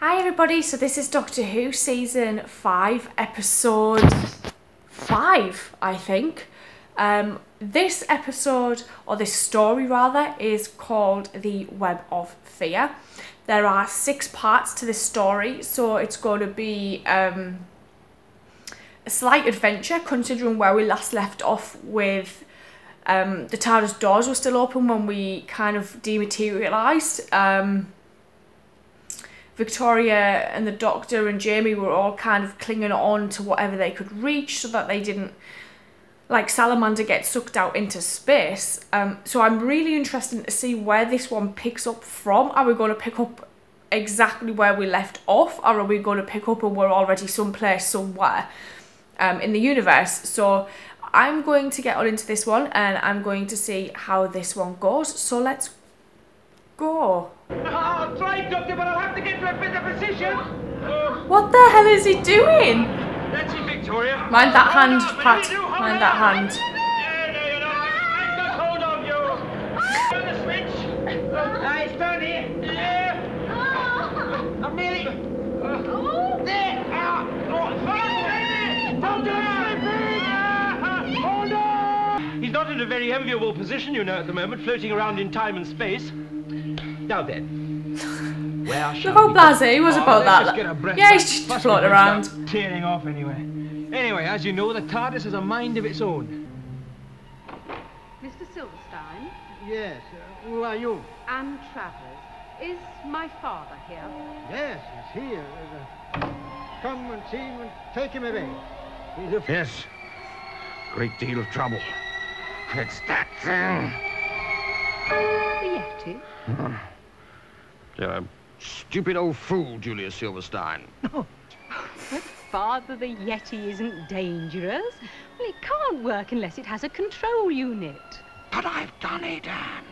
Hi everybody, so this is Doctor Who season 5 episode 5 I think. Um, this episode, or this story rather, is called The Web of Fear. There are six parts to this story, so it's going to be um, a slight adventure considering where we last left off with um, the TARDIS doors were still open when we kind of dematerialised. Um, Victoria and the Doctor and Jamie were all kind of clinging on to whatever they could reach so that they didn't, like Salamander, get sucked out into space. Um, so I'm really interested to see where this one picks up from. Are we going to pick up exactly where we left off, or are we going to pick up and we're already someplace somewhere um, in the universe? So I'm going to get on into this one and I'm going to see how this one goes. So let's go. I'll try, Doctor, but I'll have to get to a better position. Oh, What the hell is he doing? that's it, Victoria. Mind that hand, on, Pat. you do? Hold Mind that hand. Yeah, no, you know, I've got hold of you. Turn the switch. Oh, I stand here. Yeah. I'm nearly. Uh, there. Ah. Oh. Hold on. Hold on. He's not in a very enviable position, you know, at the moment, floating around in time and space. Now then, where shall Look how blasé he was Oh, about that. just get our breath Yeah, back. he's just Must floating around. start Tearing off anyway. Anyway, as you know, the TARDIS has a mind of its own. Mr. Silverstein, Yes, uh, who are you? Anne Travers. Is my father here? Yes, he's here. Uh, come and see him and take him away. He's a Yes. Great deal of trouble. It's that thing. The Yeti? You're a stupid old fool, Julius Silverstein. Oh, but father, the Yeti isn't dangerous. Well, it can't work unless it has a control unit. But I've done it, Anne.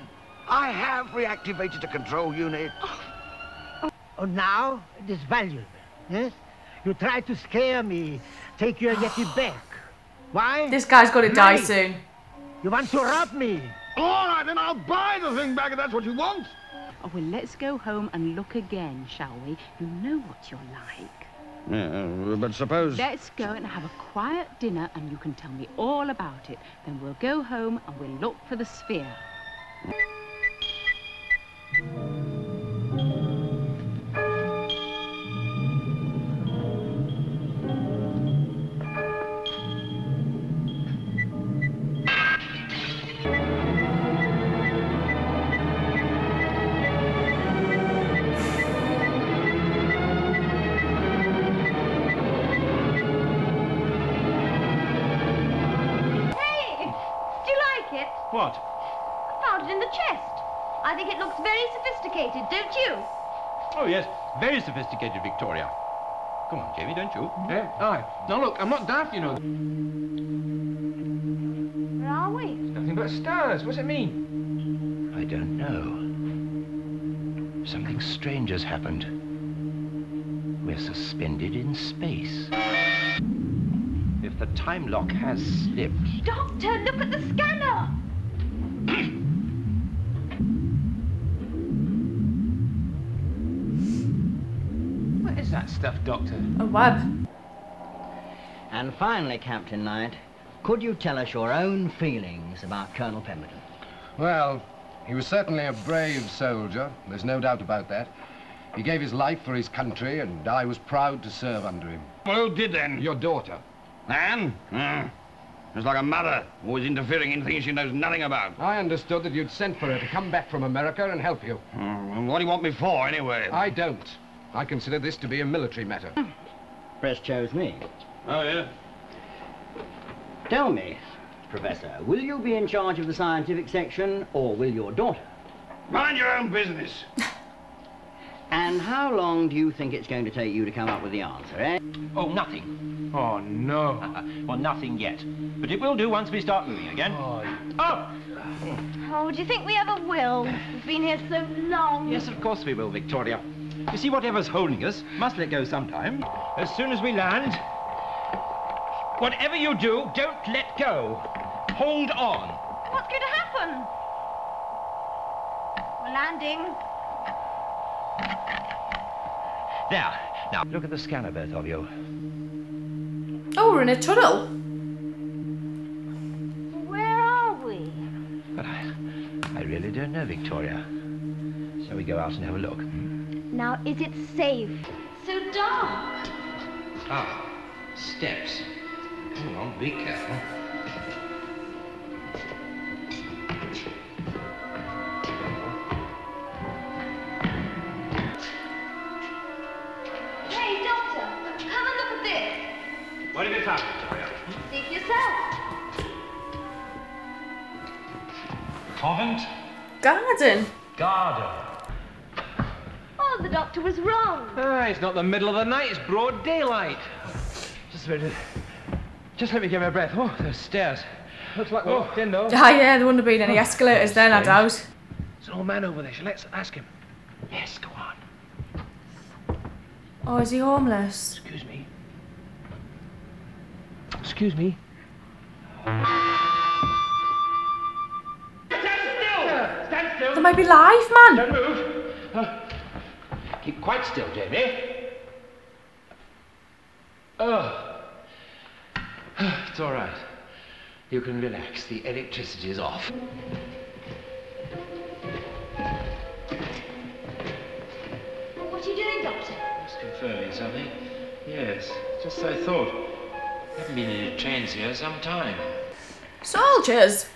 I have reactivated the control unit. Oh. oh, now it is valuable. Yes? You try to scare me, take your Yeti back. Why? This guy's gonna die soon. You want to rob me? All right, then I'll buy the thing back if that's what you want. Oh, well, let's go home and look again, shall we? You know what you're like. Yeah, but suppose... Let's go and have a quiet dinner and you can tell me all about it. Then we'll go home and we'll look for the sphere. What? I found it in the chest. I think it looks very sophisticated, don't you? Oh, yes. Very sophisticated, Victoria. Come on, Jamie, don't you? Mm-hmm. Yeah, aye. Now, look, I'm not daft, you know. Where are we? Nothing but stars. What's it mean? I don't know. Something strange has happened. We're suspended in space. If the time lock has slipped, Doctor, look at the scanner. That stuff, Doctor? A web. And finally, Captain Knight, could you tell us your own feelings about Colonel Pemberton? Well, he was certainly a brave soldier. There's no doubt about that. He gave his life for his country, and I was proud to serve under him. Well, who did then? Your daughter. Anne? Hmm. It's like a mother, always interfering in things she knows nothing about. I understood that you'd sent for her to come back from America and help you. Hmm, and what do you want me for, anyway? I don't. I consider this to be a military matter. Press chose me. Oh, yeah? Tell me, Professor, will you be in charge of the scientific section, or will your daughter? Mind your own business. And how long do you think it's going to take you to come up with the answer, eh? oh, nothing. Oh, no. well, nothing yet. But it will do once we start moving again. Oh, Oh, oh do you think we ever will? We've been here so long. Yes, of course we will, Victoria. You see, whatever's holding us must let go sometime. as soon as we land, whatever you do, don't let go. Hold on. What's going to happen? We're landing. There. Now, look at the scanner, both of you. Oh, we're in a tunnel. Where are we? But I, I really don't know, Victoria. Shall we go out and have a look? Hmm? Now, is it safe? So dark. Ah, steps. Come on, be careful. Hey, Doctor, come and look at this. What have you found, Victoria? See for yourself. Covent Garden. Garden. Oh, the doctor was wrong. Ah, it's not the middle of the night, it's broad daylight. Just a minute. Just let me get my breath. Oh, those stairs. Looks like we walked in, though. Ah, yeah, there wouldn't have been any escalators then, I doubt. There's an old man over there. Shall Let's ask him. Yes, go on. Oh, is he homeless? Excuse me. Excuse me. Stand still! Stand still! There might be live, man. Don't move! Uh, Keep quite still, Jamie. Oh. It's all right. You can relax. The electricity is off. What are you doing, Doctor? Just confirming something. Yes, just I thought. I Haven't been any trains here some time. Soldiers.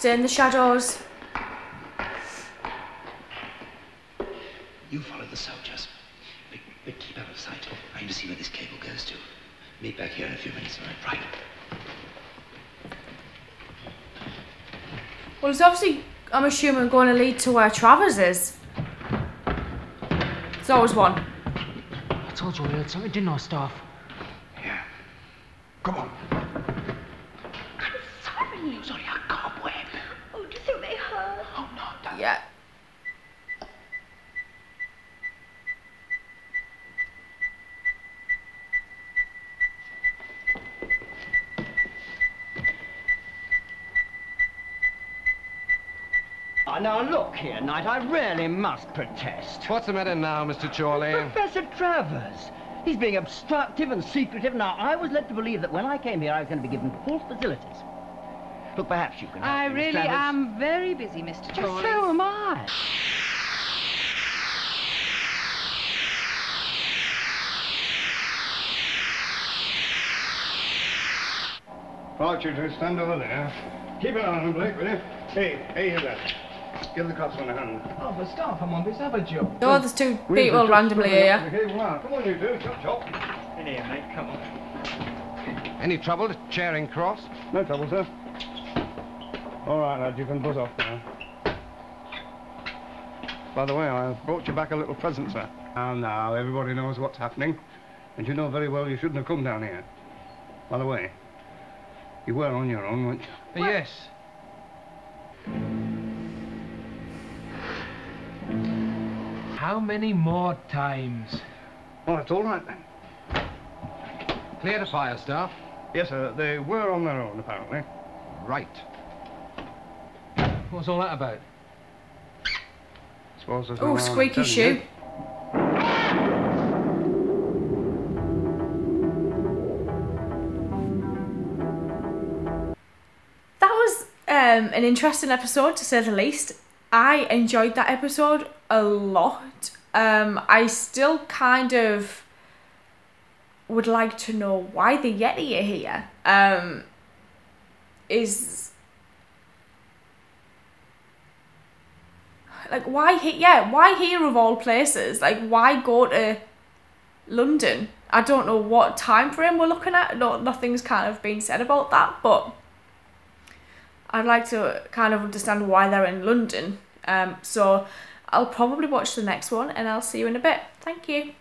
Stay in the shadows. You follow the soldiers. But, but keep out of sight. I need to see where this cable goes to. Meet back here in a few minutes, all right? Right. Well, it's obviously, I'm assuming, going to lead to where Travers is. There's always one. I told you I heard something, didn't I, Staff? Yeah. Come on. Sorry. Sorry, a cobweb. No, Ah, now look here, Knight, I really must protest. What's the matter now, Mr. Chorley? Professor Travers. He's being obstructive and secretive. Now, I was led to believe that when I came here, I was going to be given full facilities. Look, perhaps you can help I me, really Travers. am very busy, Mr. Chorley. So am I. Right, you two, stand over there. Keep an eye on him, Blake, will you? Hey, hey, you there. Give the cops one a hand. Oh, but Staff, I'm on this other job. Oh, there's two people randomly here. Come on, you two. Chop, chop. In here, mate, come on. Any trouble at Charing Cross? No trouble, sir. All right, lad, you can buzz off now. By the way, I brought you back a little present, sir. Ah, and now everybody knows what's happening. And you know very well you shouldn't have come down here. By the way, you were on your own, weren't you? Yes. How many more times? Well, that's all right then. Clear the fire, staff. Yes, sir, they were on their own, apparently. Right. What's all that about? Suppose Oh, squeaky telling shoe. you. That was um, an interesting episode to say the least. I enjoyed that episode a lot. Um, I still kind of would like to know why the Yeti are here. Um, is like why here? Yeah, why here of all places? Like why go to London? I don't know what time frame we're looking at. No, nothing's kind of been said about that, but I'd like to kind of understand why they're in London. Um, so I'll probably watch the next one and I'll see you in a bit. Thank you.